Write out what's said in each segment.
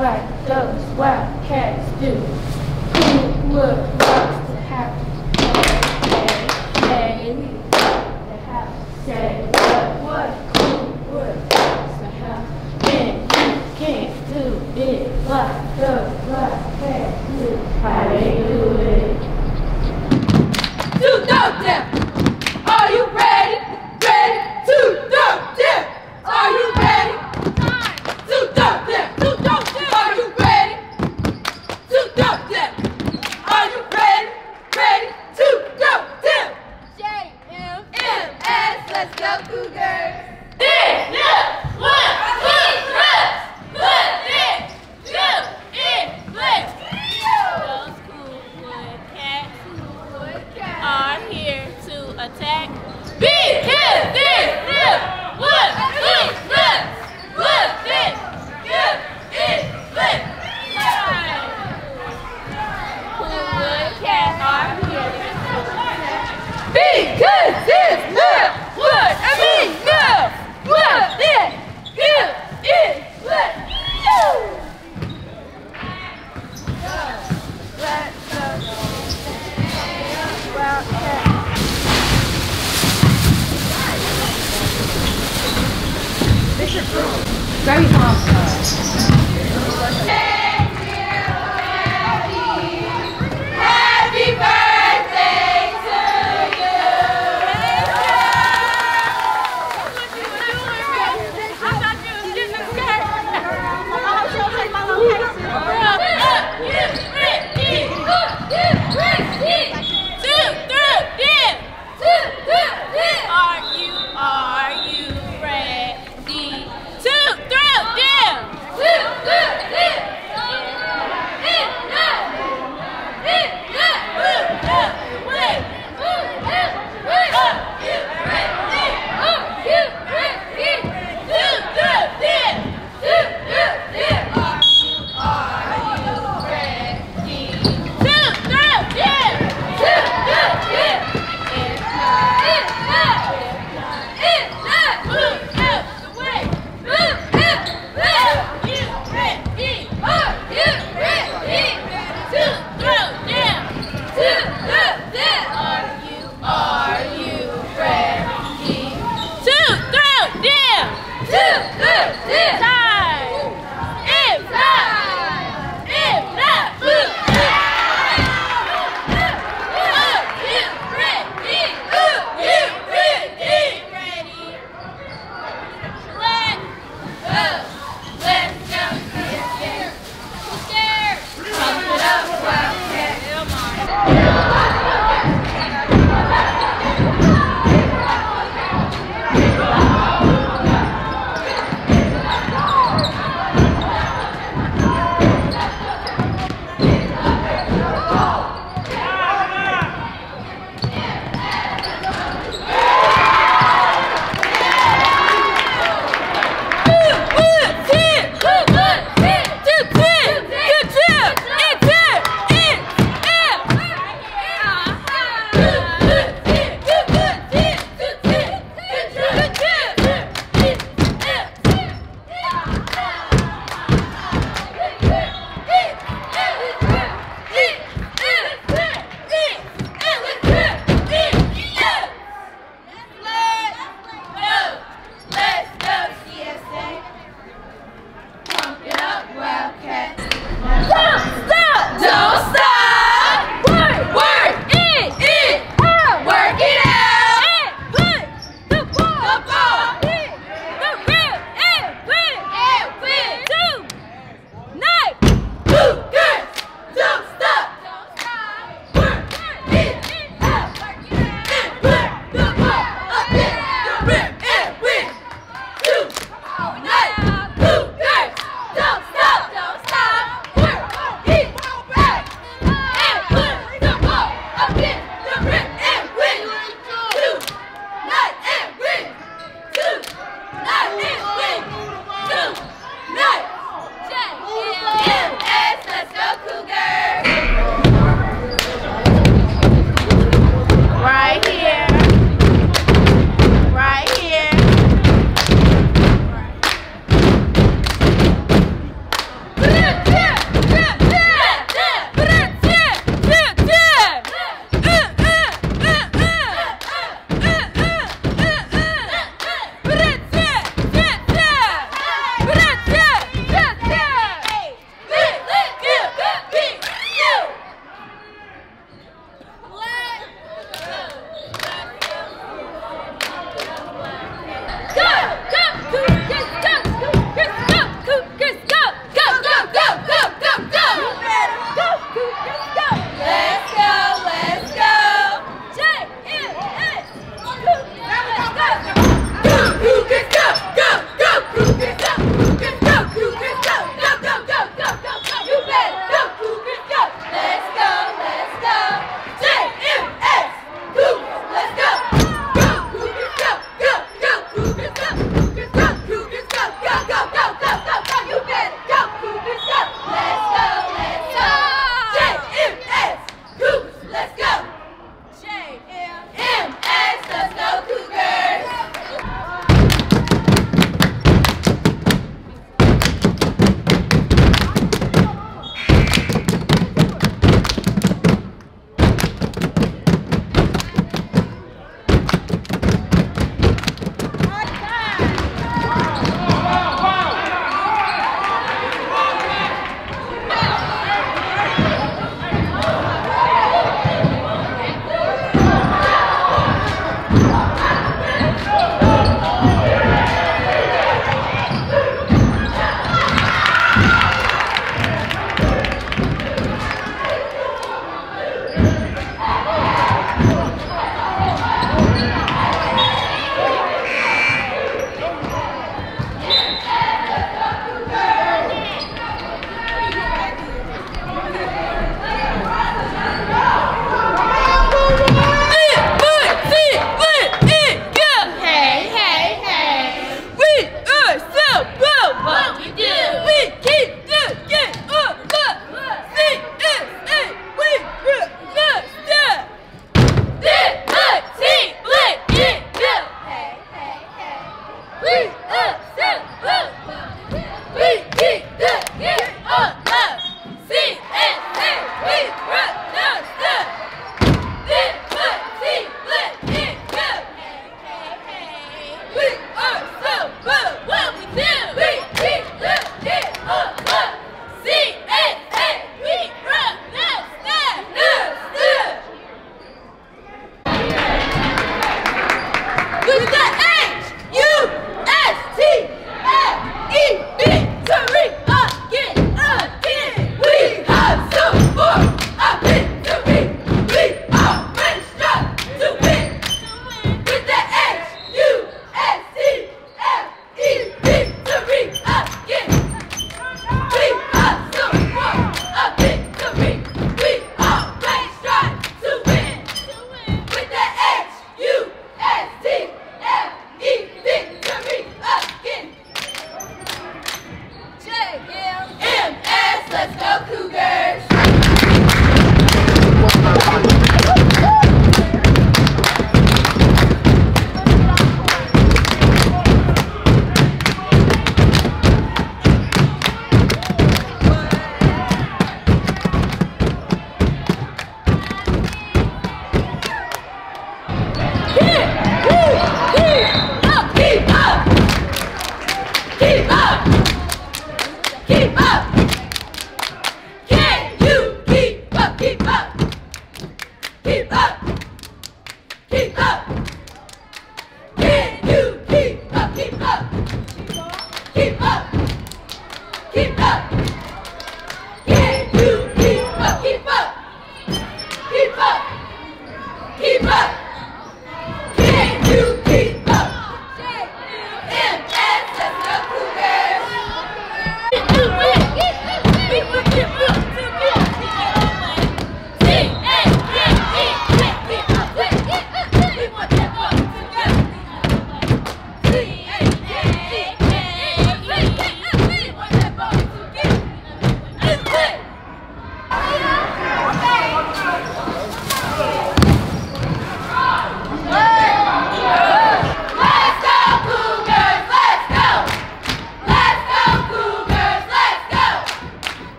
like those wild cats do. Who would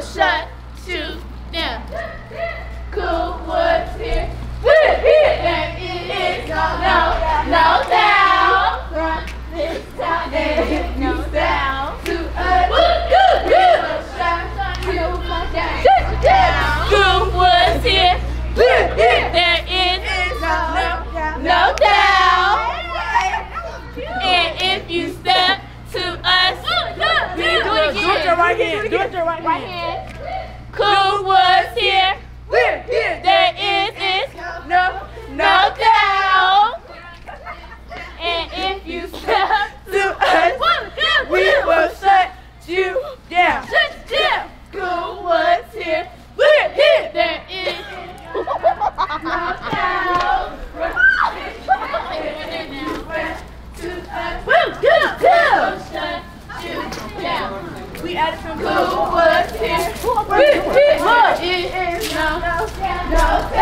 shut to right hand. Do it your right, right hand. Cool was here. We're here. There is, is. No, no. no, no, no.